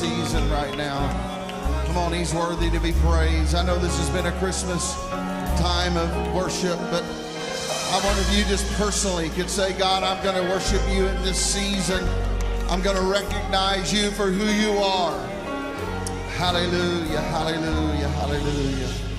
season right now. Come on, He's worthy to be praised. I know this has been a Christmas time of worship, but I wonder if you just personally could say, God, I'm going to worship you in this season. I'm going to recognize you for who you are. Hallelujah, hallelujah, hallelujah.